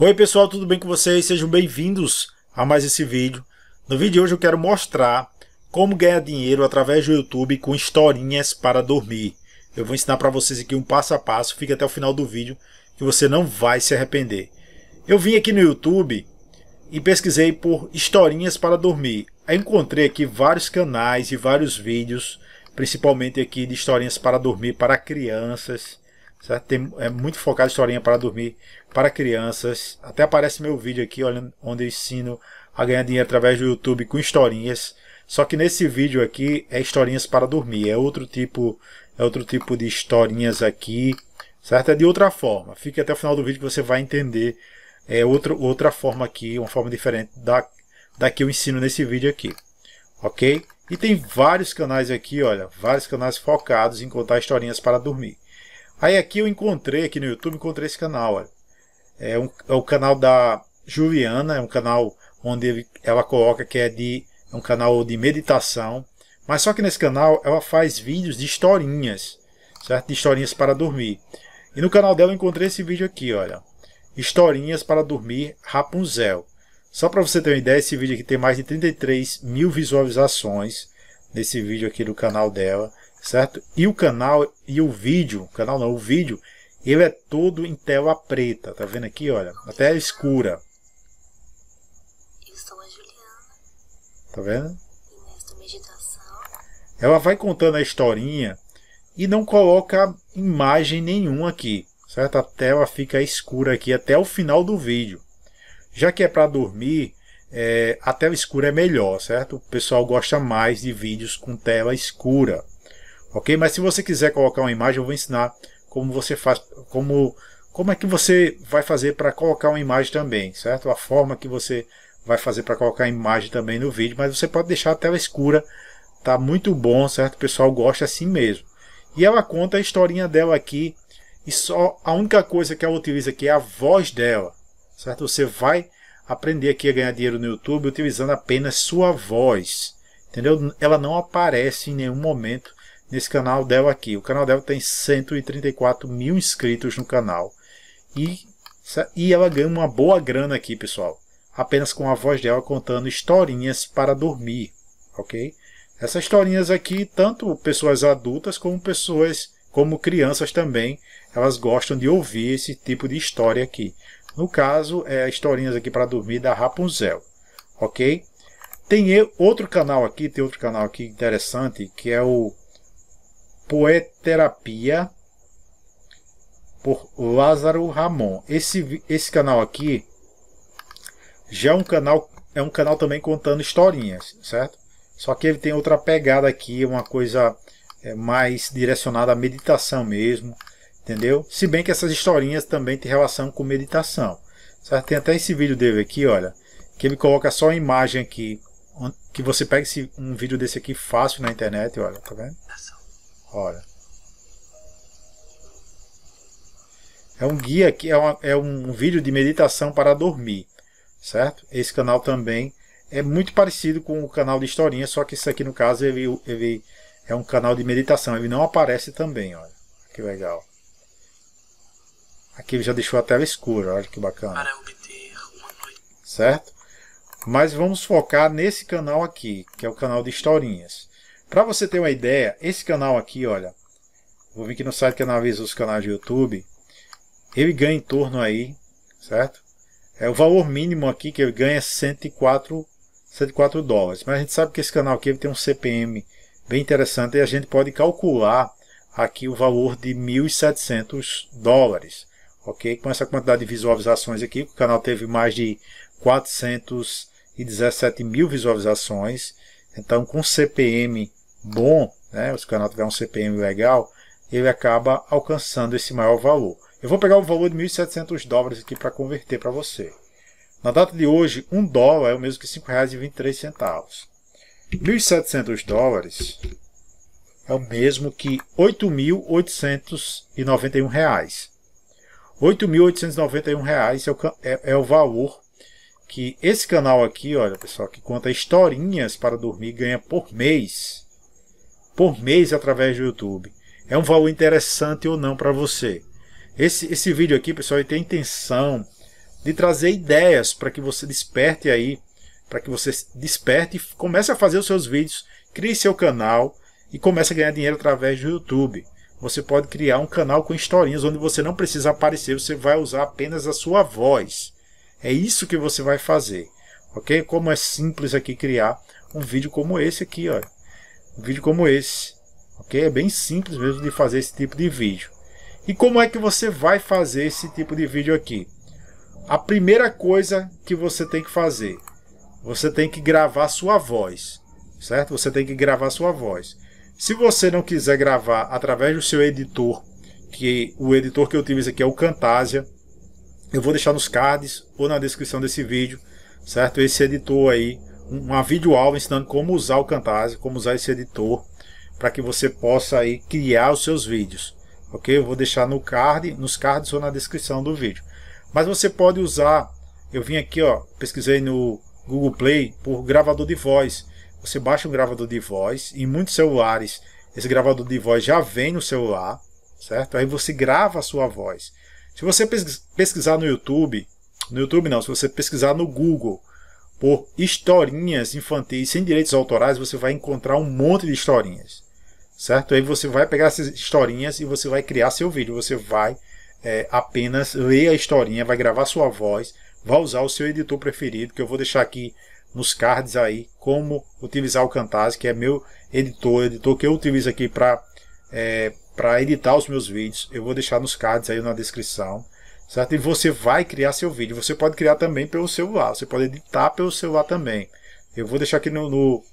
Oi pessoal, tudo bem com vocês? Sejam bem-vindos a mais esse vídeo. No vídeo de hoje eu quero mostrar como ganhar dinheiro através do YouTube com historinhas para dormir. Eu vou ensinar para vocês aqui um passo a passo, fica até o final do vídeo que você não vai se arrepender. Eu vim aqui no YouTube e pesquisei por historinhas para dormir. Aí encontrei aqui vários canais e vários vídeos, principalmente aqui de historinhas para dormir para crianças. Certo? Tem, é muito focado em historinha para dormir para crianças. Até aparece meu vídeo aqui, onde eu ensino a ganhar dinheiro através do YouTube com historinhas. Só que nesse vídeo aqui é historinhas para dormir. É outro tipo, é outro tipo de historinhas aqui, certo? É de outra forma. Fique até o final do vídeo que você vai entender. É outra, outra forma aqui, uma forma diferente da, da que eu ensino nesse vídeo aqui. Ok? E tem vários canais aqui, olha, vários canais focados em contar historinhas para dormir. Aí aqui eu encontrei, aqui no YouTube, encontrei esse canal. Olha. É, um, é o canal da Juliana, é um canal onde ela coloca que é de é um canal de meditação. Mas só que nesse canal ela faz vídeos de historinhas, certo? De historinhas para dormir. E no canal dela eu encontrei esse vídeo aqui, olha. Historinhas para dormir Rapunzel. Só para você ter uma ideia, esse vídeo aqui tem mais de 33 mil visualizações nesse vídeo aqui do canal dela certo? E o canal e o vídeo, canal não, o vídeo, ele é todo em tela preta, tá vendo aqui, olha, até escura. Eu sou a Juliana. Tá vendo? E nesta meditação. Ela vai contando a historinha e não coloca imagem nenhuma aqui, certo? A tela fica escura aqui até o final do vídeo. Já que é para dormir, é, a tela escura é melhor, certo? O pessoal gosta mais de vídeos com tela escura ok? Mas se você quiser colocar uma imagem, eu vou ensinar como você faz, como, como é que você vai fazer para colocar uma imagem também, certo? A forma que você vai fazer para colocar a imagem também no vídeo, mas você pode deixar a tela escura, tá muito bom, certo? O pessoal gosta assim mesmo. E ela conta a historinha dela aqui, e só a única coisa que ela utiliza aqui é a voz dela, certo? Você vai aprender aqui a ganhar dinheiro no YouTube utilizando apenas sua voz, entendeu? Ela não aparece em nenhum momento nesse canal dela aqui. O canal dela tem 134 mil inscritos no canal. E, e ela ganha uma boa grana aqui, pessoal. Apenas com a voz dela contando historinhas para dormir. Ok? Essas historinhas aqui, tanto pessoas adultas como pessoas, como crianças também, elas gostam de ouvir esse tipo de história aqui. No caso, é historinhas aqui para dormir da Rapunzel. Ok? Tem outro canal aqui, tem outro canal aqui interessante, que é o Poeterapia por Lázaro Ramon. Esse, esse canal aqui já é um canal é um canal também contando historinhas, certo? Só que ele tem outra pegada aqui, uma coisa é, mais direcionada à meditação mesmo, entendeu? Se bem que essas historinhas também têm relação com meditação, certo? Tem até esse vídeo dele aqui, olha, que ele coloca só a imagem aqui, que você pega esse, um vídeo desse aqui fácil na internet, olha, tá vendo? Olha. É um guia que é, uma, é um vídeo de meditação para dormir, certo? Esse canal também é muito parecido com o canal de historinha, só que esse aqui no caso ele, ele é um canal de meditação, ele não aparece também, olha. Que legal. Aqui ele já deixou a tela escura, olha que bacana. Certo? Mas vamos focar nesse canal aqui, que é o canal de historinhas. Para você ter uma ideia, esse canal aqui, olha, vou vir aqui no site que analisa os canais de YouTube, ele ganha em torno aí, certo? É o valor mínimo aqui que ele ganha é 104, 104 dólares. Mas a gente sabe que esse canal aqui ele tem um CPM bem interessante e a gente pode calcular aqui o valor de 1.700 dólares. Ok? Com essa quantidade de visualizações aqui, o canal teve mais de 417 mil visualizações. Então, com CPM bom, né, se o canal tiver um CPM legal, ele acaba alcançando esse maior valor. Eu vou pegar o valor de 1.700 dólares aqui para converter para você. Na data de hoje, um dólar é o mesmo que R$ 5,23. 1.700 dólares é o mesmo que 8.891 reais. 8.891 reais é o, é, é o valor que esse canal aqui, olha pessoal, que conta historinhas para dormir, ganha por mês por mês através do YouTube. É um valor interessante ou não para você. Esse, esse vídeo aqui, pessoal, tem a intenção de trazer ideias para que você desperte aí, para que você desperte e comece a fazer os seus vídeos, crie seu canal e comece a ganhar dinheiro através do YouTube. Você pode criar um canal com historinhas onde você não precisa aparecer, você vai usar apenas a sua voz. É isso que você vai fazer. Ok? Como é simples aqui criar um vídeo como esse aqui, olha. Um vídeo como esse. Ok? É bem simples mesmo de fazer esse tipo de vídeo. E como é que você vai fazer esse tipo de vídeo aqui? A primeira coisa que você tem que fazer, você tem que gravar sua voz, certo? Você tem que gravar sua voz. Se você não quiser gravar através do seu editor, que o editor que eu utilizo aqui é o Camtasia, eu vou deixar nos cards ou na descrição desse vídeo, certo? Esse editor aí, uma videoaula ensinando como usar o Camtasia, como usar esse editor, para que você possa aí criar os seus vídeos, ok? Eu vou deixar no card, nos cards ou na descrição do vídeo. Mas você pode usar, eu vim aqui, ó, pesquisei no Google Play por gravador de voz. Você baixa um gravador de voz, em muitos celulares esse gravador de voz já vem no celular, certo? Aí você grava a sua voz. Se você pesquisar no YouTube, no YouTube não, se você pesquisar no Google por historinhas infantis sem direitos autorais, você vai encontrar um monte de historinhas, certo? Aí você vai pegar essas historinhas e você vai criar seu vídeo, você vai é, apenas ler a historinha, vai gravar sua voz, vai usar o seu editor preferido, que eu vou deixar aqui nos cards aí como utilizar o Camtasia, que é meu editor, editor que eu utilizo aqui para é, para editar os meus vídeos. Eu vou deixar nos cards aí na descrição, certo? E você vai criar seu vídeo. Você pode criar também pelo celular, você pode editar pelo celular também. Eu vou deixar aqui no, no,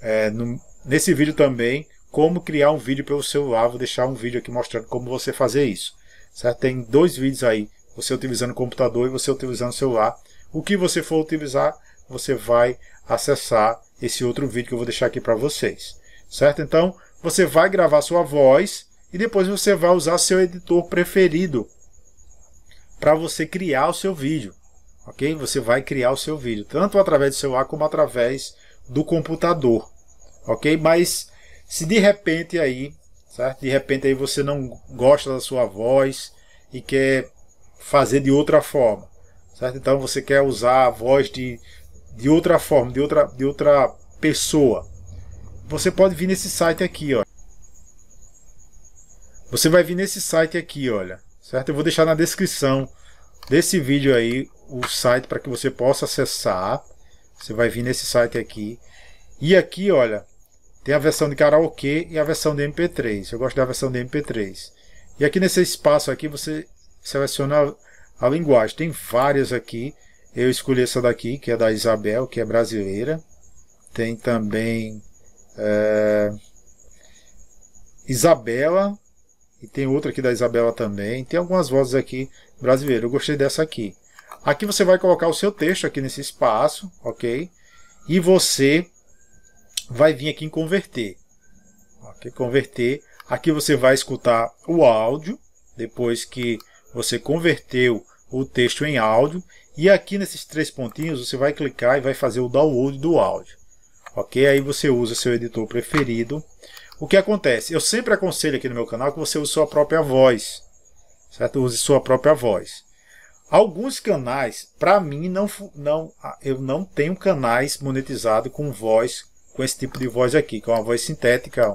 é, no nesse vídeo também como criar um vídeo pelo celular. Vou deixar um vídeo aqui mostrando como você fazer isso. Certo? Tem dois vídeos aí, você utilizando o computador e você utilizando o celular. O que você for utilizar, você vai acessar esse outro vídeo que eu vou deixar aqui para vocês. Certo? Então, você vai gravar sua voz e depois você vai usar seu editor preferido para você criar o seu vídeo. Ok? Você vai criar o seu vídeo, tanto através do celular como através do computador. Ok? Mas se de repente aí certo? De repente aí você não gosta da sua voz e quer fazer de outra forma, certo? Então você quer usar a voz de, de outra forma, de outra, de outra pessoa. Você pode vir nesse site aqui, ó. Você vai vir nesse site aqui, olha, certo? Eu vou deixar na descrição desse vídeo aí o site para que você possa acessar. Você vai vir nesse site aqui. E aqui, olha, tem a versão de karaokê e a versão de MP3. Eu gosto da versão de MP3. E aqui nesse espaço aqui você seleciona a, linguagem. Tem várias aqui. Eu escolhi essa daqui, que é da Isabel, que é brasileira. Tem também é, Isabela. E tem outra aqui da Isabela também. Tem algumas vozes aqui brasileiras. Eu gostei dessa aqui. Aqui você vai colocar o seu texto aqui nesse espaço, ok? E você vai vir aqui em converter. Ok, converter. Aqui você vai escutar o áudio, depois que você converteu o texto em áudio. E aqui nesses três pontinhos você vai clicar e vai fazer o download do áudio. Ok? Aí você usa seu editor preferido. O que acontece? Eu sempre aconselho aqui no meu canal que você use sua própria voz. Certo? Use sua própria voz. Alguns canais, para mim, não, não, eu não tenho canais monetizados com voz com esse tipo de voz aqui, que é uma voz sintética,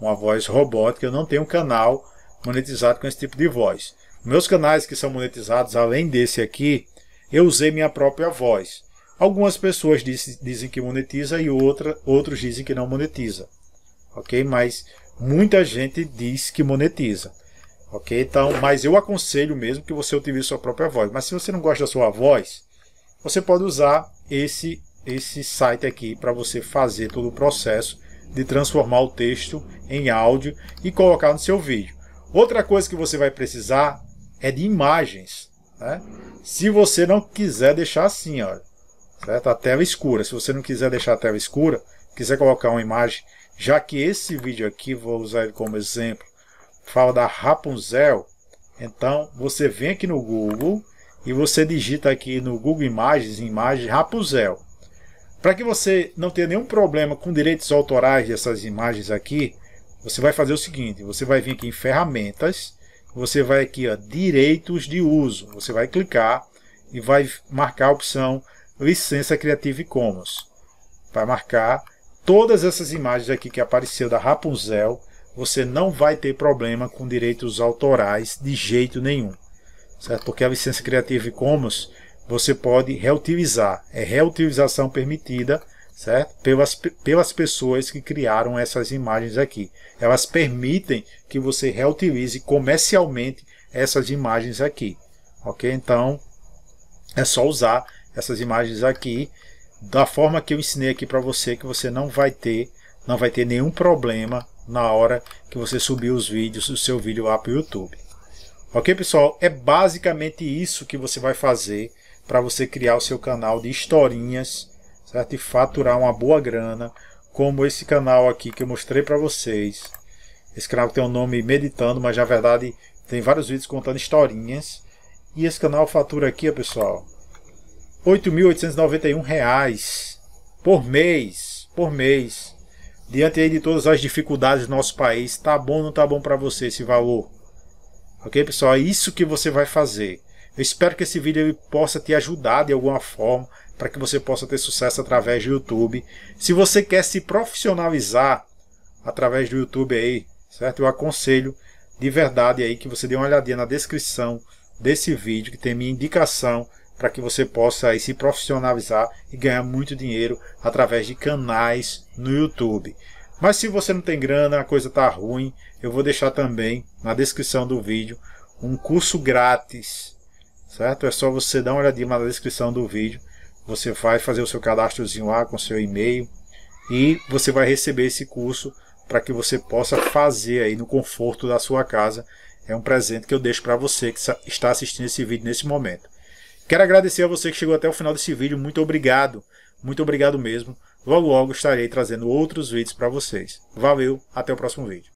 uma voz robótica. Eu não tenho canal monetizado com esse tipo de voz. Meus canais que são monetizados, além desse aqui, eu usei minha própria voz. Algumas pessoas diz, dizem que monetiza e outra, outros dizem que não monetiza. Ok? Mas muita gente diz que monetiza. Ok? Então, mas eu aconselho mesmo que você utilize sua própria voz. Mas se você não gosta da sua voz, você pode usar esse esse site aqui para você fazer todo o processo de transformar o texto em áudio e colocar no seu vídeo. Outra coisa que você vai precisar é de imagens. Né? Se você não quiser deixar assim, ó, certo? a tela escura, se você não quiser deixar a tela escura, quiser colocar uma imagem, já que esse vídeo aqui, vou usar ele como exemplo, fala da Rapunzel, então você vem aqui no Google e você digita aqui no Google Imagens, imagem Rapunzel. Para que você não tenha nenhum problema com direitos autorais dessas imagens aqui, você vai fazer o seguinte, você vai vir aqui em ferramentas, você vai aqui ó, direitos de uso, você vai clicar e vai marcar a opção licença Creative Commons. Vai marcar todas essas imagens aqui que apareceu da Rapunzel, você não vai ter problema com direitos autorais de jeito nenhum. Certo? Porque a licença Creative Commons você pode reutilizar, é reutilização permitida, certo? Pelas, pelas pessoas que criaram essas imagens aqui. Elas permitem que você reutilize comercialmente essas imagens aqui. Ok? Então, é só usar essas imagens aqui da forma que eu ensinei aqui para você que você não vai ter não vai ter nenhum problema na hora que você subir os vídeos do seu vídeo lá para o YouTube. Ok pessoal? É basicamente isso que você vai fazer para você criar o seu canal de historinhas certo? e faturar uma boa grana como esse canal aqui que eu mostrei para vocês. Esse canal tem o um nome Meditando, mas na verdade tem vários vídeos contando historinhas. E esse canal fatura aqui, pessoal, R$ 8.891 por mês, por mês. Diante de todas as dificuldades do nosso país, tá bom ou não tá bom para você esse valor? Ok, pessoal? É isso que você vai fazer. Eu espero que esse vídeo possa te ajudar de alguma forma para que você possa ter sucesso através do YouTube. Se você quer se profissionalizar através do YouTube aí, certo? Eu aconselho de verdade aí que você dê uma olhadinha na descrição desse vídeo que tem minha indicação para que você possa aí, se profissionalizar e ganhar muito dinheiro através de canais no YouTube. Mas se você não tem grana, a coisa está ruim, eu vou deixar também na descrição do vídeo um curso grátis, certo? É só você dar uma olhadinha na descrição do vídeo, você vai fazer o seu cadastrozinho lá com seu e-mail e você vai receber esse curso para que você possa fazer aí no conforto da sua casa. É um presente que eu deixo para você que está assistindo esse vídeo nesse momento. Quero agradecer a você que chegou até o final desse vídeo. Muito obrigado. Muito obrigado mesmo. Logo logo estarei trazendo outros vídeos para vocês. Valeu, até o próximo vídeo.